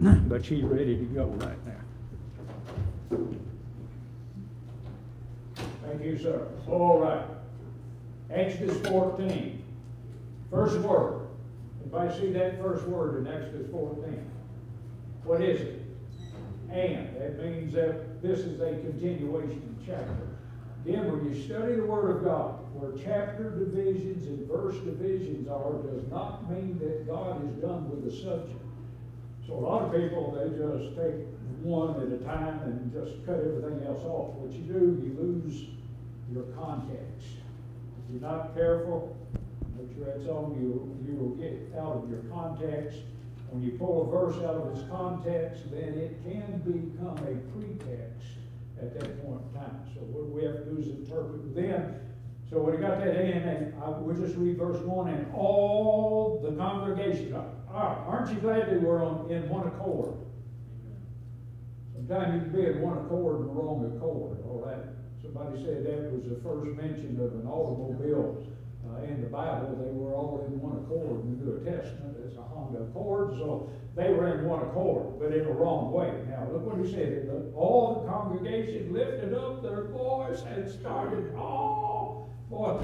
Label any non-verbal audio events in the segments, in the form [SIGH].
but she's ready to go right now. Thank you, sir. All right. Exodus 14. First word. If I see that first word in Exodus 14? What is it? And. That means that this is a continuation chapter. Again, when you study the Word of God, where chapter divisions and verse divisions are, does not mean that God is done with the subject. So a lot of people, they just take one at a time and just cut everything else off. What you do, you lose your context. If you're not careful, make sure that's on you, you will get out of your context. When you pull a verse out of its context, then it can become a pretext at that point in time. So what we have to do is interpret then. So when he got that in, and I, we'll just read verse one, and all aren't you glad they were in one accord? Sometimes you can be in one accord and wrong accord, all right? Somebody said that was the first mention of an automobile uh, in the Bible. They were all in one accord in the New Testament as a Honda Accord, so they were in one accord, but in the wrong way. Now, look what he said. All the congregation lifted up their voice and started, oh, boy,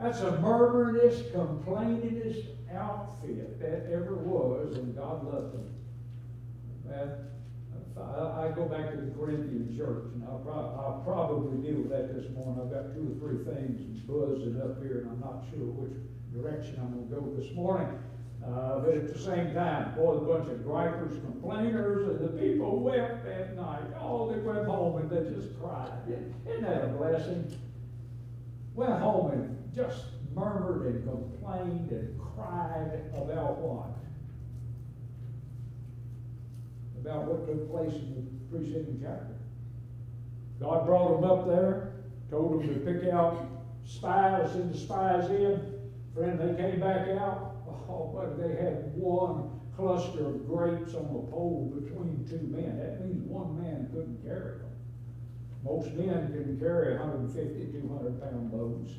that's the murmuringest, complainingest outfit that ever was, and God loved them. Man, I, I go back to the Corinthian church, and I'll, pro- I'll probably deal with that this morning. I've got two or three things buzzing up here, and I'm not sure which direction I'm going to go this morning. Uh, but at the same time, boy, a bunch of gripers, complainers, and the people wept that night. Oh, they went home and they just cried. Isn't that a blessing? Went home and just murmured and complained and cried about what? About what took place in the preceding chapter. God brought them up there, told them to pick out spies, send the spies in. Friend, they came back out. Oh, but they had one cluster of grapes on a pole between two men. That means one man couldn't carry them. Most men can carry 150, 200 pound loads.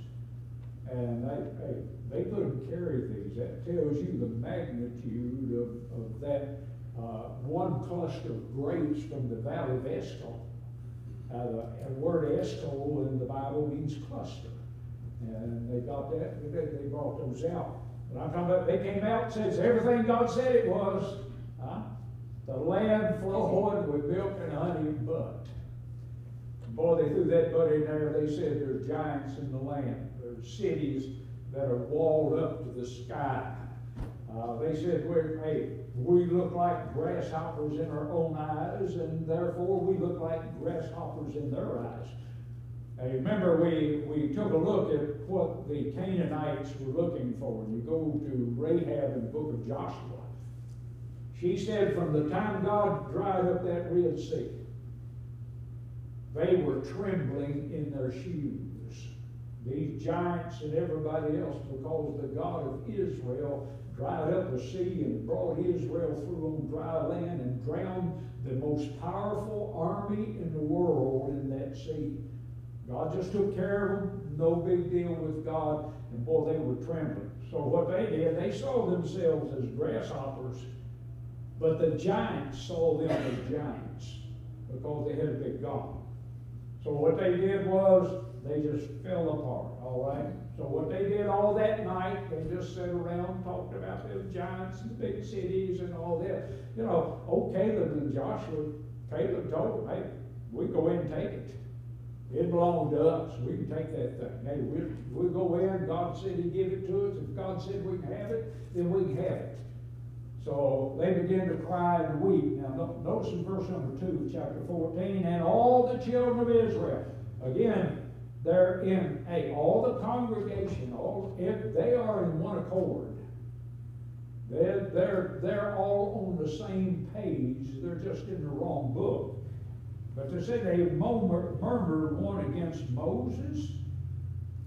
And they, they, they couldn't carry these. That tells you the magnitude of, of that uh, one cluster of grapes from the valley of Eshcol. Uh, the word Eshcol in the Bible means cluster. And they got that, they brought those out. But I'm talking about, they came out and says everything God said it was. Huh? The land flowed with milk and honey but. Boy, they threw that butt in there. They said there's giants in the land. There's cities that are walled up to the sky. Uh, they said, we're, hey, we look like grasshoppers in our own eyes, and therefore we look like grasshoppers in their eyes. Hey, remember, we, we took a look at what the Canaanites were looking for. You go to Rahab in the book of Joshua. She said, from the time God dried up that Red Sea, they were trembling in their shoes. These giants and everybody else, because the God of Israel dried up the sea and brought Israel through on dry land and drowned the most powerful army in the world in that sea. God just took care of them, no big deal with God, and boy, they were trembling. So what they did, they saw themselves as grasshoppers, but the giants saw them as giants because they had a big God. So what they did was they just fell apart, all right? So what they did all that night, they just sat around, talked about the giants and the big cities and all that. You know, old Caleb and Joshua, Caleb told them, hey, we go in and take it. It belonged to us. We can take that thing. Hey, we'll, we'll go in. God said He'd give it to us. If God said we can have it, then we can have it. So they began to cry and weep. Now, notice in verse number 2 of chapter 14, and all the children of Israel, again, they're in, a, all the congregation, all, if they are in one accord, they're, they're, they're all on the same page. They're just in the wrong book. But they said they murmured one against Moses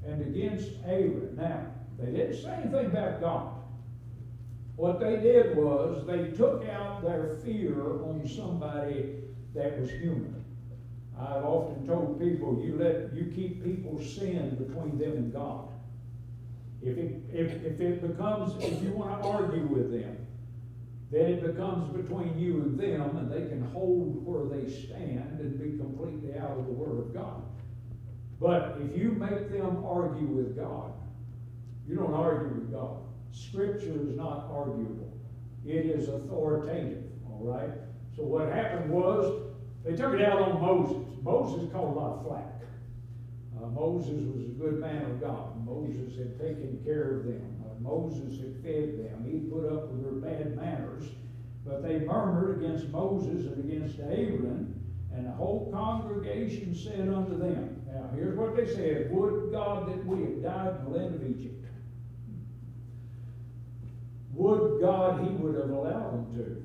and against Aaron. Now, they didn't say anything about God. What they did was they took out their fear on somebody that was human. I've often told people you let you keep people's sin between them and God. If it, if, if it becomes, if you want to argue with them, then it becomes between you and them, and they can hold where they stand and be completely out of the Word of God. But if you make them argue with God, you don't argue with God. Scripture is not arguable. It is authoritative, all right? So what happened was, they took it out on Moses. Moses caught a lot of flack. Uh, Moses was a good man of God. Moses had taken care of them. Uh, Moses had fed them. He put up with their bad manners. But they murmured against Moses and against Aaron, and the whole congregation said unto them, Now here's what they said, Would God that we had died in the land of Egypt. Would God he would have allowed them to.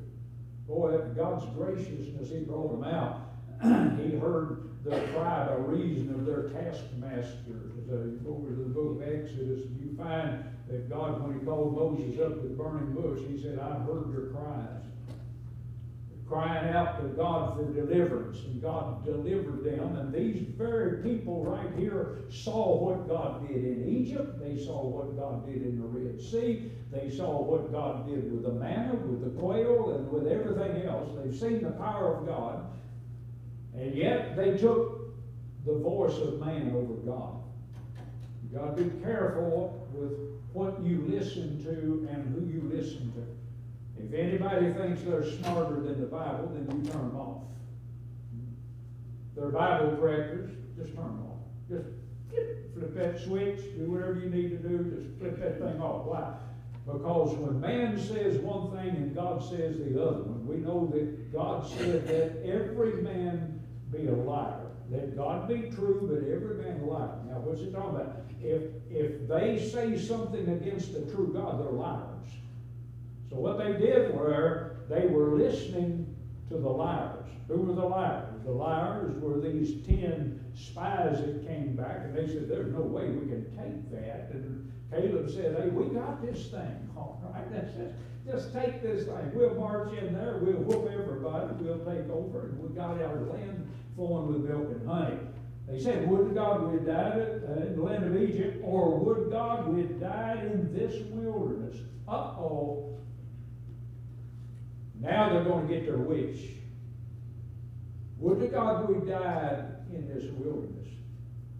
Boy, God's graciousness, he brought them out. [CLEARS THROAT] he heard the cry by reason of their taskmasters. Go over to the book of Exodus, you find that God, when he called Moses up to the burning bush, he said, I heard your cries. Crying out to God for deliverance, and God delivered them. And these very people right here saw what God did in Egypt. They saw what God did in the Red Sea. They saw what God did with the manna, with the quail, and with everything else. They've seen the power of God. And yet they took the voice of man over God. You've got to be careful with what you listen to and who you listen to. If anybody thinks they're smarter than the Bible, then you turn them off. They're Bible correctors, just turn them off. Just flip that switch, do whatever you need to do, just flip that thing off. Why? Because when man says one thing and God says the other one, we know that God said that every man be a liar. Let God be true, but every man a liar. Now, what's he talking about? If, if they say something against the true God, they're liars. So what they did were they were listening to the liars. Who were the liars? The liars were these ten spies that came back, and they said, "There's no way we can take that." And Caleb said, "Hey, we got this thing. [LAUGHS] All right, that's just, just take this thing. We'll march in there. We'll whoop everybody. We'll take over, and we got our land flowing with milk and honey." They said, Would God we died uh, in the land of Egypt, or would God we died in this wilderness? Uh oh. They're going to get their wish. Would to God we died in this wilderness.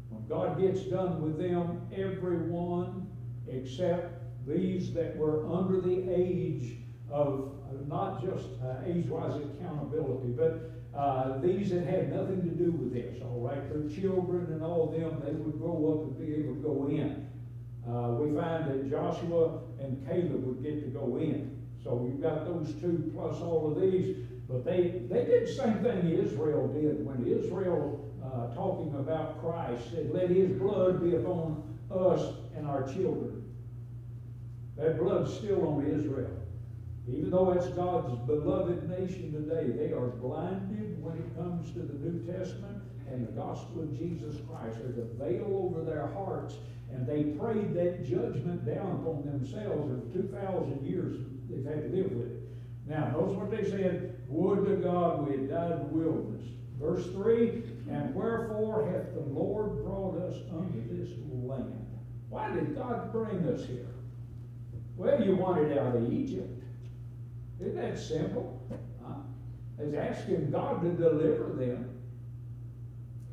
When God gets done with them, everyone except these that were under the age of not just uh, age-wise accountability, but uh, these that had nothing to do with this, all right, their children and all them, they would grow up and be able to go in. Uh, we find that Joshua and Caleb would get to go in. So you've got those two plus all of these, but they, they did the same thing Israel did when Israel, uh, talking about Christ, said, Let his blood be upon us and our children. That blood's still on Israel. Even though it's God's beloved nation today, they are blinded when it comes to the New Testament and the gospel of Jesus Christ. There's a veil over their hearts, and they prayed that judgment down upon themselves for 2,000 years. They've had to live with it. Now, notice what they said Would to God we had died in the wilderness. Verse 3 And wherefore hath the Lord brought us unto this land? Why did God bring us here? Well, you wanted out of Egypt. Isn't that simple? Huh? It's asking God to deliver them.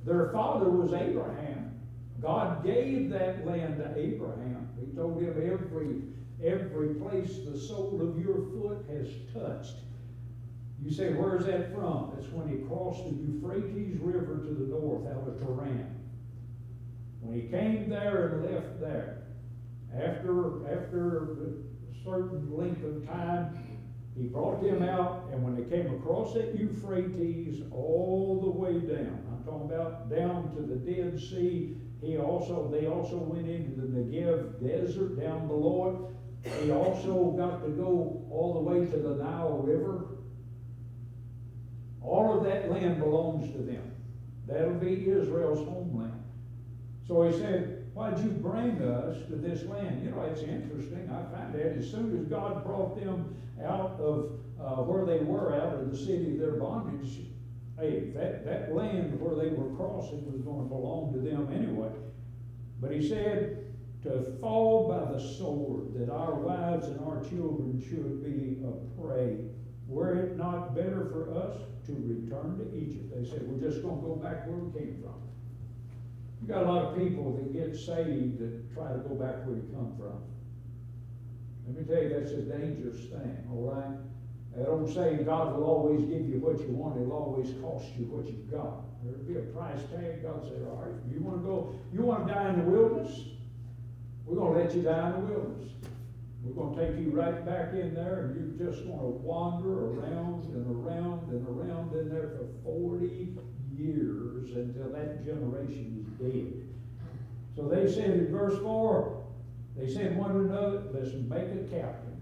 Their father was Abraham. God gave that land to Abraham. He told him every every place the sole of your foot has touched. You say, where's that from? That's when he crossed the Euphrates River to the north out of Haran. When he came there and left there, after after a certain length of time, he brought them out, and when they came across that Euphrates all the way down, talking about down to the Dead Sea, he also they also went into the Negev desert down below it. He also got to go all the way to the Nile River. All of that land belongs to them. That'll be Israel's homeland. So he said, Why'd you bring us to this land? You know, it's interesting. I find that as soon as God brought them out of uh, where they were, out of the city of their bondage, hey, that, that land where they were crossing was going to belong to them anyway. But he said, to fall by the sword, that our wives and our children should be a prey. Were it not better for us to return to Egypt? They said, we're just gonna go back where we came from. You got a lot of people that get saved that try to go back where you come from. Let me tell you, that's a dangerous thing, all right? That old saying, God will always give you what you want, it'll always cost you what you've got. There'll be a price tag, God said, all right, you wanna go, you wanna die in the wilderness? We're gonna let you die in the wilderness. We're gonna take you right back in there and you're just gonna wander around and around and around in there for forty years until that generation is dead. So they said in verse four, they said one to another, let's make a captain.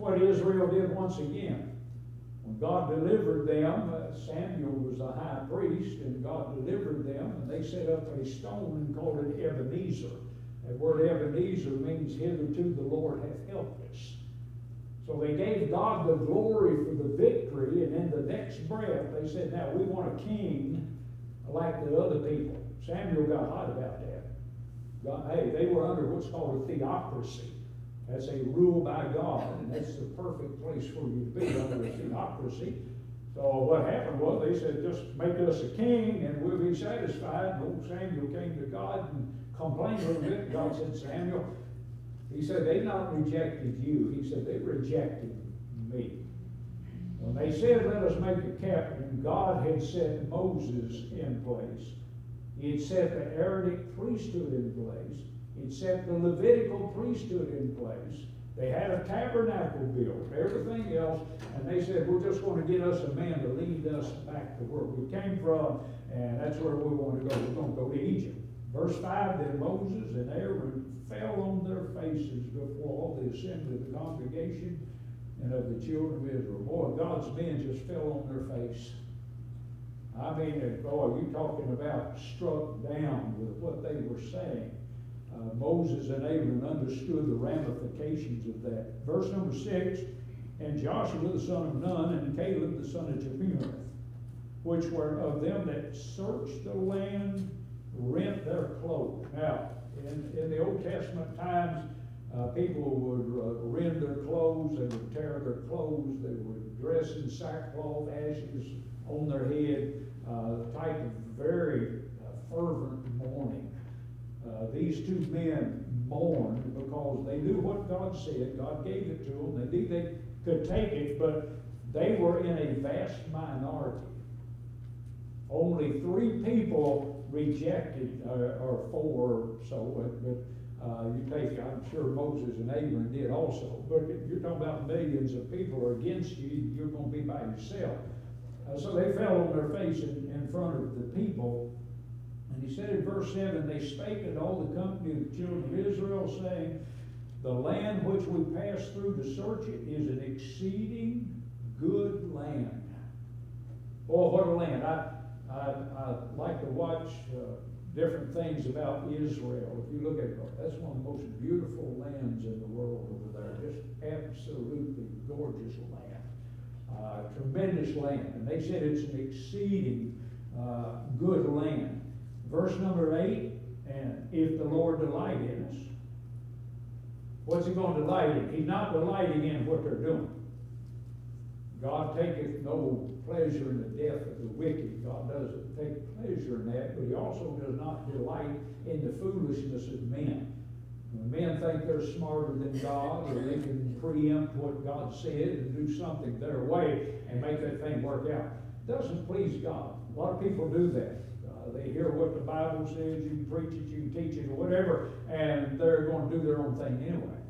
What Israel did once again. When God delivered them, uh, Samuel was the high priest, and God delivered them, and they set up a stone and called it Ebenezer. That word Ebenezer means hitherto the Lord hath helped us. So they gave God the glory for the victory, and in the next breath they said, Now we want a king like the other people. Samuel got hot about that. God, hey, they were under what's called a theocracy. That's a rule by God, and that's the perfect place for you to be under a theocracy. So what happened was they said, just make us a king and we'll be satisfied. And old Samuel came to God and complained a little bit. God said, Samuel, he said, they not rejected you. He said, they rejected me. When they said, let us make a captain, God had set Moses in place. He had set the Aaronic priesthood in place. He'd set the Levitical priesthood in place. They had a tabernacle built, everything else, and they said, we're just going to get us a man to lead us back to where we came from, and that's where we want to go. We're going to go to Egypt. Verse 5, then Moses and Aaron fell on their faces before all the assembly of the congregation and of the children of Israel. Boy, God's men just fell on their face. I mean, boy, you're talking about struck down with what they were saying. Uh, Moses and Aaron understood the ramifications of that. Verse number six, and Joshua the son of Nun and Caleb the son of Jephunneh, which were of them that searched the land, rent their clothes. Now, in, in the Old Testament times, uh, people would uh, rend their clothes, they would tear their clothes, they would dress in sackcloth, ashes on their head, uh, type of very uh, fervent mourning. Uh, these two men mourned because they knew what God said. God gave it to them. They knew they could take it, but they were in a vast minority. Only three people rejected, uh, or four or so, but, uh, you take, I'm sure Moses and Aaron did also. But if you're talking about millions of people are against you, you're going to be by yourself. Uh, so they fell on their face in, in front of the and he said in verse 7, They spake unto all the company of the children of Israel, saying, The land which we passed through to search it is an exceeding good land. Oh, what a land. I, I, I like to watch uh, different things about Israel. If you look at it, that's one of the most beautiful lands in the world over there. Just absolutely gorgeous land. Uh, tremendous land. And they said it's an exceeding uh, good land. Verse number eight, and if the Lord delight in us, what's he going to delight in? He's not delighting in what they're doing. God taketh no pleasure in the death of the wicked. God doesn't take pleasure in that, but he also does not delight in the foolishness of men. When men think they're smarter than God, or they can preempt what God said and do something their way and make that thing work out, It doesn't please God. A lot of people do that. Uh, they hear what the Bible says, you can preach it, you can teach it, or whatever, and they're going to do their own thing anyway.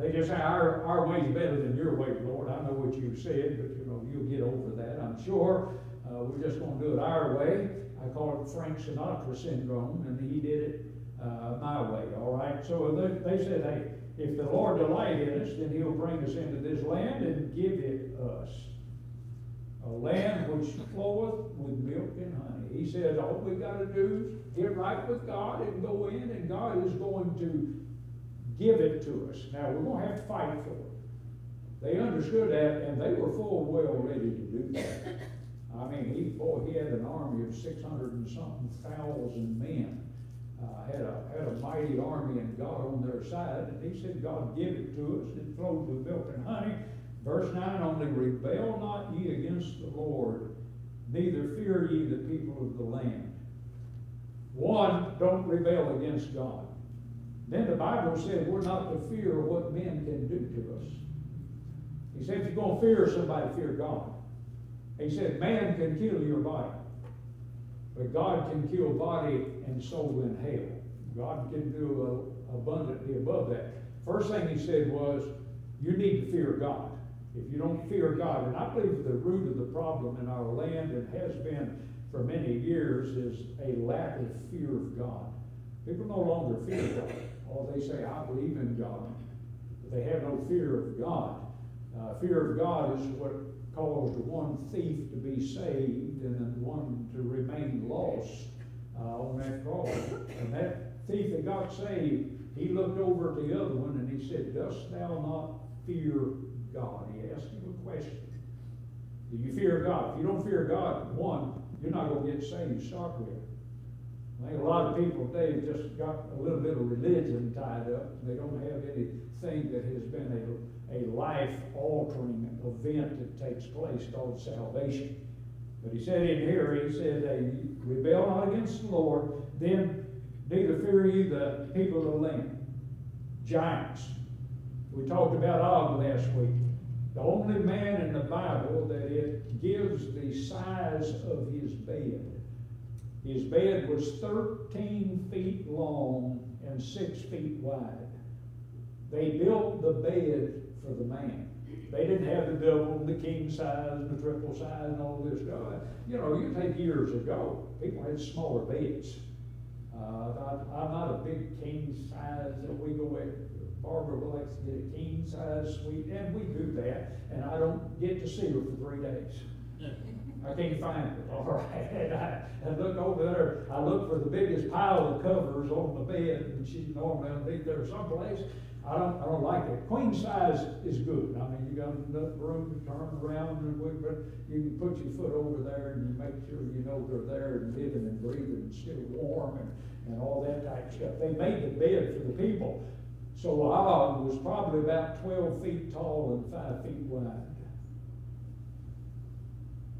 They just say, our, our way's better than your way, Lord. I know what you said, but you know, you'll get over that, I'm sure. Uh, we're just going to do it our way. I call it Frank Sinatra syndrome, and he did it uh, my way, all right? So they, they said, hey, if the Lord delight in us, then he'll bring us into this land and give it us a land which floweth with milk and honey. He says all we got to do is get right with God and go in, and God is going to give it to us. Now we're going to have to fight for it. They understood that, and they were full well ready to do that. [COUGHS] I mean, he boy, he had an army of six hundred and something thousand men. uh, had a, had a mighty army and God on their side, and he said, God give it to us, it flowed with milk and honey. Verse nine, only rebel not ye against the Lord, neither fear ye the people of the land. One, don't rebel against God. Then the Bible said we're not to fear what men can do to us. He said, if you're going to fear somebody, fear God. He said, man can kill your body, but God can kill body and soul in hell. God can do uh, abundantly above that. First thing he said was, you need to fear God. If you don't fear God, and I believe the root of the problem in our land and has been for many years is a lack of fear of God. People no longer fear God. Or they say, I believe in God. But they have no fear of God. Uh, fear of God is what caused one thief to be saved and one to remain lost uh, on that cross. And that thief that got saved, he looked over at the other one and he said, Dost thou not fear God? He asked you a question. Do you fear God? If you don't fear God, one, you're not going to get saved start with. I think a lot of people today have just got a little bit of religion tied up. They don't have anything that has been a, a life altering event that takes place called salvation. But he said in here, he said, hey, rebel not against the Lord, then neither fear ye the people of the land. Giants. We talked about Og last week. The only man in the Bible that it gives the size of his bed. His bed was 13 feet long and 6 feet wide. They built the bed for the man. They didn't have the double, the king size, the triple size, and all this stuff. You know, you take years ago, people had smaller beds. Uh, I'm not a big king size that we go. Barbara likes to get a king size suite, and we do that. And I don't get to see her for three days. [LAUGHS] I can't find it. [LAUGHS] All right. And I, I look over there. I look for the biggest pile of covers on the bed, and she's normally underneath there someplace. I don't, I don't like it. Queen size is good. I mean, you got enough room to turn around and with, but you can put your foot over there and you make sure you know they're there and living and breathing and still warm and, and all that type of stuff. They made the bed for the people. So Og was probably about 12 feet tall and 5 feet wide.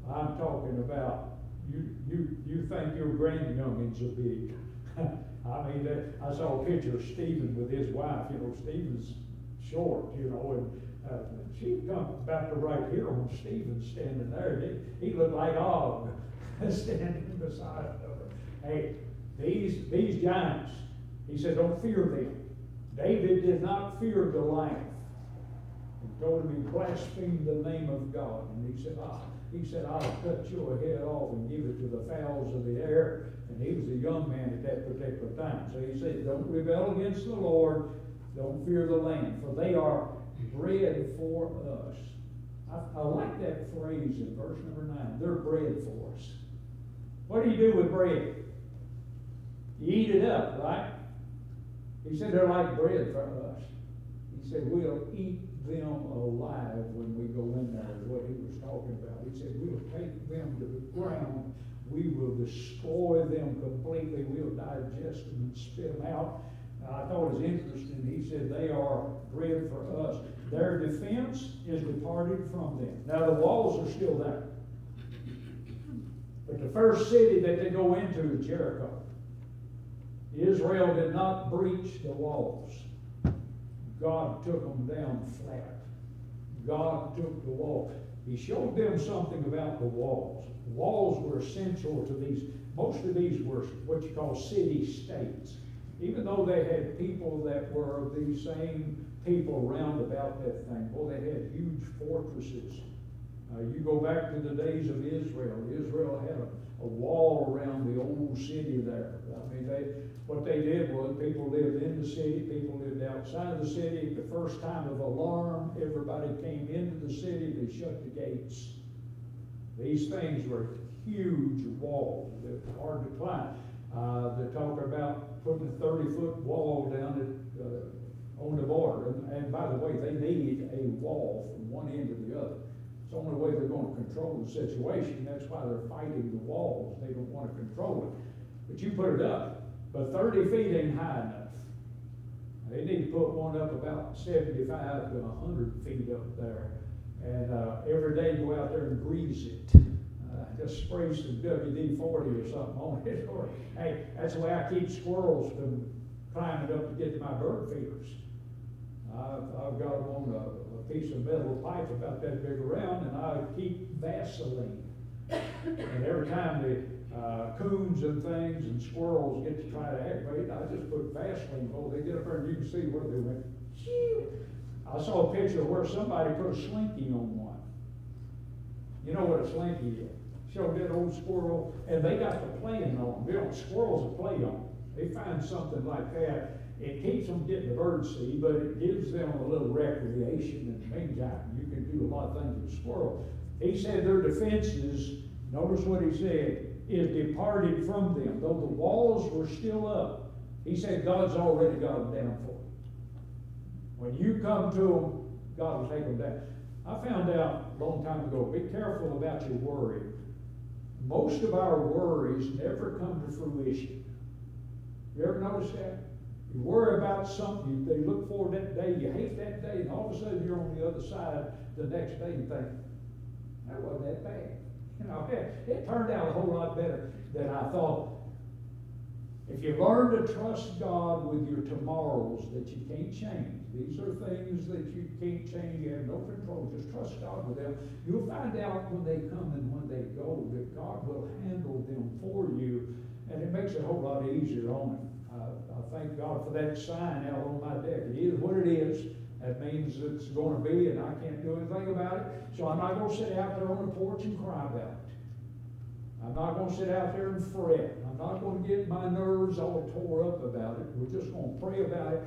I'm talking about, you, you, you think your grandyoungins are big. [LAUGHS] I mean, that, I saw a picture of Stephen with his wife, you know, Stephen's short, you know, and, uh, she come about to right here on Stephen standing there, he, he looked like Og [LAUGHS] standing beside her. Hey, these, these giants, he said, don't fear them. David did not fear Goliath. He told him he blasphemed the name of God, and he said, ah, he said, I'll cut your head off and give it to the fowls of the air. And he was a young man at that particular time. So he said, Don't rebel against the Lord. Don't fear the land, for they are bread for us. I, I like that phrase in verse number nine. They're bread for us. What do you do with bread? You eat it up, right? He said they're like bread for us. He said we'll eat them alive when we go in there, is what he was talking about. He said, we'll take them to the ground, we will destroy them completely, we'll digest them and spit them out. I thought it was interesting, he said, they are bread for us. Their defense is departed from them. Now, the walls are still there. But the first city that they go into is Jericho. Israel did not breach the walls. God took them down flat. God took the wall. He showed them something about the walls. Walls were essential to these, most of these were what you call city states. Even though they had people that were these same people round about that thing, well, they had huge fortresses. Uh, you go back to the days of Israel. Israel had a, a wall around the old city there. I mean, they, what they did was people lived in the city, people lived outside the city. The first time of alarm, everybody came into the city, they shut the gates. These things were huge walls that were hard to climb. Uh, they talk about putting a 30 foot wall down at, uh, on the border. And, and by the way, they need a wall from one end to the other. It's the only way they're going to control the situation. That's why they're fighting the walls. They don't want to control it. But you put it up, But thirty feet ain't high enough. They need to put one up about seventy-five to hundred feet up there. And, uh, every day go out there and grease it. Uh, just spray some WD forty or something on it, [LAUGHS] or, hey, that's the way I keep squirrels from climbing up to get to my bird feeders. I've, I've got them on a, a piece of metal pipe about that big around, and I keep Vaseline. And every time the, uh, coons and things and squirrels get to try to aggravate, I just put Vaseline, oh, they get up there and you can see where they went, I saw a picture of where somebody put a slinky on one. You know what a slinky is? Showed that old squirrel, and they got the playing on them, you know, squirrels play on. They find something like that, it keeps them getting the bird seed, but it gives them a little recreation in the meantime. You can do a lot of things with squirrel. He said their defenses, notice what he said, is departed from them, though the walls were still up. He said God's already got them down for it. When you come to them, God will take them down. I found out a long time ago, be careful about your worry. Most of our worries never come to fruition. You ever notice that? You worry about something, they look forward that day, you hate that day, and all of a sudden you're on the other side the next day and think, that wasn't that bad. You know, it, it turned out a whole lot better than I thought. If you learn to trust God with your tomorrows that you can't change, these are things that you can't change, you have no control, just trust God with them. You'll find out when they come and when they go that God will handle them for you, and it makes it a whole lot easier on them. I thank God for that sign out on my deck. It is what it is. That means it's going to be, and I can't do anything about it. So I'm not going to sit out there on the porch and cry about it. I'm not going to sit out there and fret. I'm not going to get my nerves all tore up about it. We're just going to pray about it.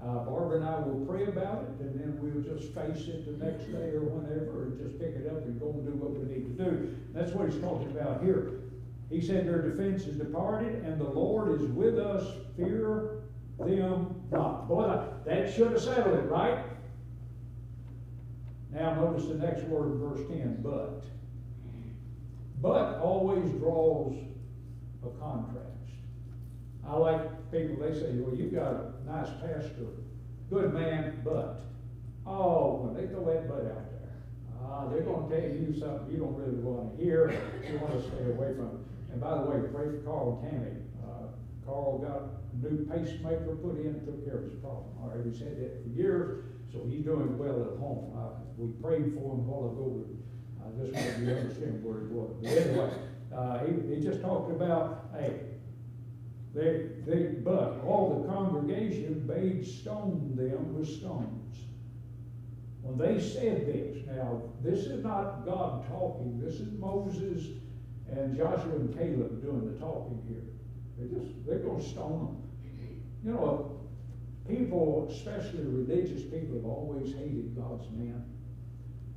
Uh, Barbara and I will pray about it, and then we'll just face it the next day or whenever, and just pick it up and go and do what we need to do. That's what he's talking about here. He said, Their defense is departed, and the Lord is with us. Fear them not. Boy, that, should have settled it, right? Now, notice the next word in verse 10 but. But always draws a contrast. I like people, they say, well, you've got a nice pastor, good man, but. Oh, when they throw that but out there, ah, they're going to tell you something you don't really want to hear. You want to stay away from it. And by the way, pray for Carl Tammy. Uh, Carl got a new pacemaker put in, and took care of his problem. Right, he's had that for years, so he's doing well at home. Uh, we prayed for him while ago, I just wanted you to understand where he was. But anyway, uh, he, he just talked about, hey, they, they, but all the congregation bade stone them with stones. When they said this, now, this is not God talking, this is Moses and Joshua and Caleb doing the talking here. They just, they're going to stone them. You know, people, especially religious people, have always hated God's man.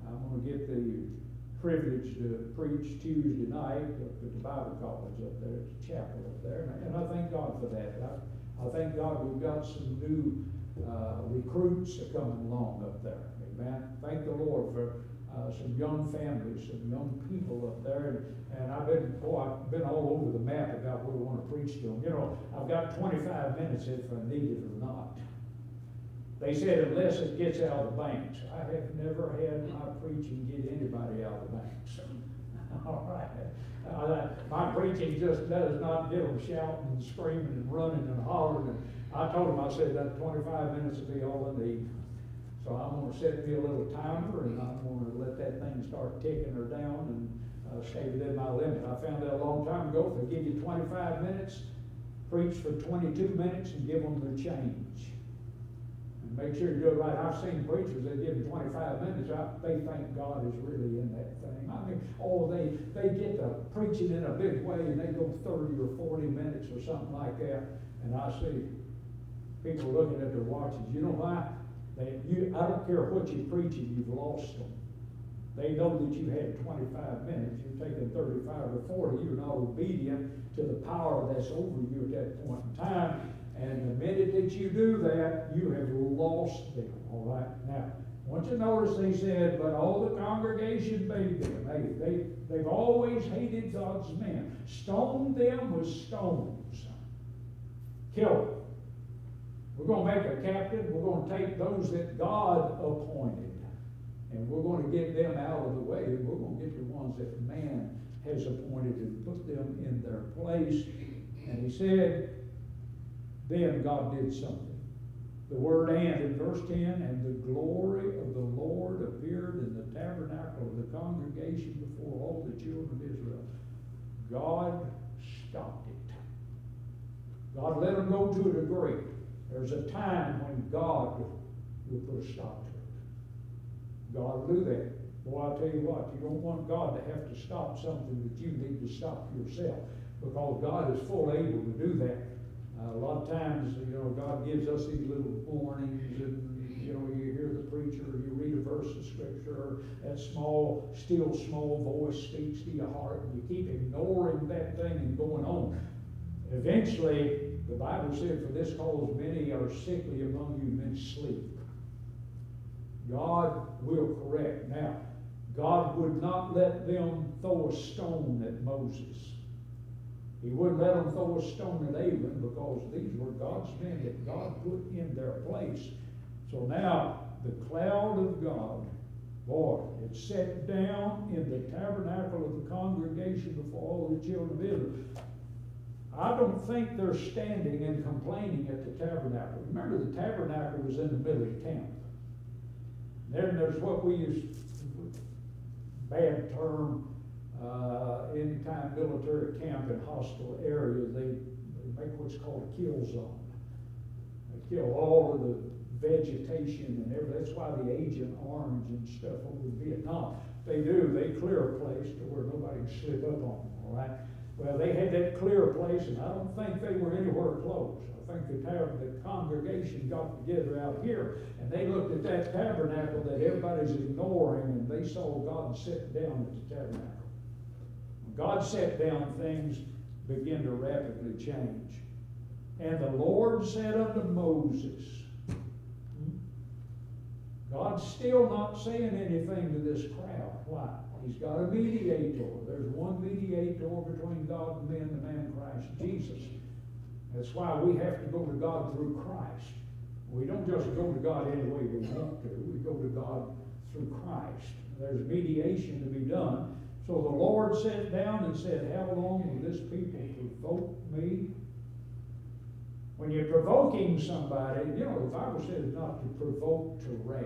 I'm going to get the privilege to preach Tuesday night at the Bible college up there, at the chapel up there, and I thank God for that. I, I thank God we've got some new uh, recruits coming along up there. Amen. Thank the Lord for uh, some young families, some young people up there. And, and I've been, boy, I've been all over the map about where we want to preach to them. You know, I've got 25 minutes if I need it or not. They said unless it gets out of the banks. I have never had my preaching get anybody out of the banks. [LAUGHS] All right. Uh, my preaching just does not get them shouting and screaming and running and hollering. And I told them, I said, that 25 minutes will be all I need. So I'm going to set me a little timer and I'm going to let that thing start ticking her down and uh, stay within my limit. I found out a long time ago, if they give you 25 minutes, preach for 22 minutes and give them their change. And make sure you do it right. I've seen preachers that give them 25 minutes, I, they think God is really in that thing. I mean, oh, they, they get the preaching in a big way and they go 30 or 40 minutes or something like that. And I see people looking at their watches. You know why? They, you, I don't care what you're preaching, you've lost them. They know that you had 25 minutes, you're taking 35 or 40, you're not obedient to the power that's over you at that point in time. And the minute that you do that, you have lost them, all right? Now, I want you to notice they said, but all the congregation bade them. They, they, they've always hated God's men. Stone them with stones. kill them. We're gonna make a captain, we're gonna take those that God appointed, and we're gonna get them out of the way, and we're gonna get the ones that man has appointed and put them in their place. And he said, then God did something. The word and in verse ten, and the glory of the Lord appeared in the tabernacle of the congregation before all the children of Israel. God stopped it. God let them go to a degree. There's a time when God will put a stop to it. God will do that. Boy, I tell you what, you don't want God to have to stop something that you need to stop yourself, because God is full able to do that. Uh, a lot of times, you know, God gives us these little warnings, and you know, you hear the preacher, you read a verse of scripture, that small, still small voice speaks to your heart, and you keep ignoring that thing and going on. Eventually, the Bible said, For this cause many are sickly among you, men sleep. God will correct. Now, God would not let them throw a stone at Moses. He wouldn't let them throw a stone at Aaron because these were God's men that God put in their place. So now, the cloud of God, boy, it sat down in the tabernacle of the congregation before all the children of Israel. I don't think they're standing and complaining at the tabernacle. Remember, the tabernacle was in the middle of camp. Then there's what we use, bad term, uh, anytime military camp in hostile area, they, they make what's called a kill zone. They kill all of the vegetation and everything. That's why the Agent Orange and stuff over Vietnam, they do, they clear a place to where nobody can slip up on them, all right? Well, they had that clear place, and I don't think they were anywhere close. I think the the congregation got together out here, and they looked at that tabernacle that everybody's ignoring, and they saw God sit down at the tabernacle. When God sat down, things began to rapidly change. And the Lord said unto Moses, Hmm? God's still not saying anything to this crowd. Why? He's got a mediator. There's one mediator between God and men, the man Christ Jesus. That's why we have to go to God through Christ. We don't just go to God any way we want to. We go to God through Christ. There's mediation to be done. So the Lord sat down and said, How long will this people provoke me? When you're provoking somebody, you know, the Bible says not to provoke to wrath.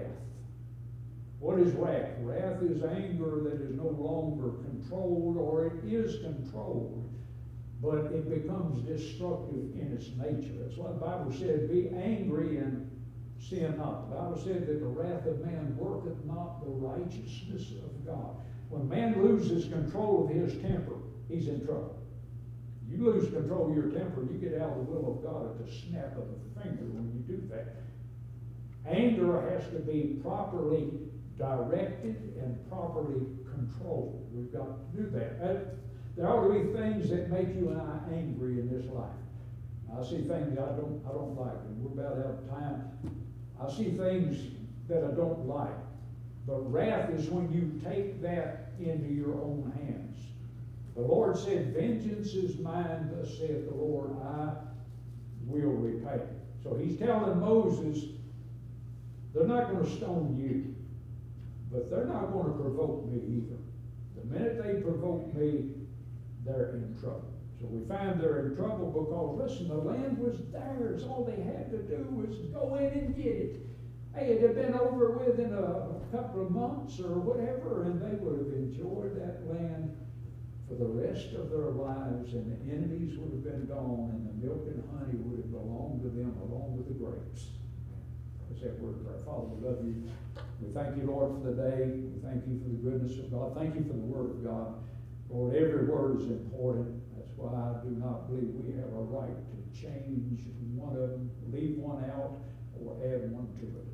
What is wrath? Wrath is anger that is no longer controlled, or it is controlled, but it becomes destructive in its nature. That's why the Bible said, Be angry and sin not. The Bible said that the wrath of man worketh not the righteousness of God. When man loses control of his temper, he's in trouble. You lose control of your temper, you get out of the will of God at the snap of a finger when you do that. Anger has to be properly directed and properly controlled. We've got to do that. And there ought to be things that make you and I angry in this life. I see things I don't, I don't like, and we're about out of time. I see things that I don't like. But wrath is when you take that into your own hands. The Lord said, Vengeance is mine, thus saith the Lord, I will repay. So he's telling Moses, they're not going to stone you, but they're not going to provoke me either. The minute they provoke me, they're in trouble. So we find they're in trouble because, listen, the land was theirs. All they had to do was go in and get it. Hey, it had been over with in a, couple of months or whatever, and they would have enjoyed that land for the rest of their lives, and the enemies would have been gone, and the milk and honey would have belonged to them along with the grapes. Have a word prayer. Father, we love you. We thank you, Lord, for the day. We thank you for the goodness of God. Thank you for the word of God. Lord, every word is important. That's why I do not believe we have a right to change one of them, leave one out, or add one to it.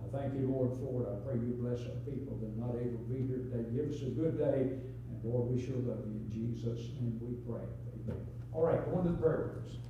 I thank you, Lord, for it. I pray you bless our people that are not able to be here today. Give us a good day. And Lord, we sure love you. In Jesus' name we pray. Amen. All right, go on to the prayer rooms.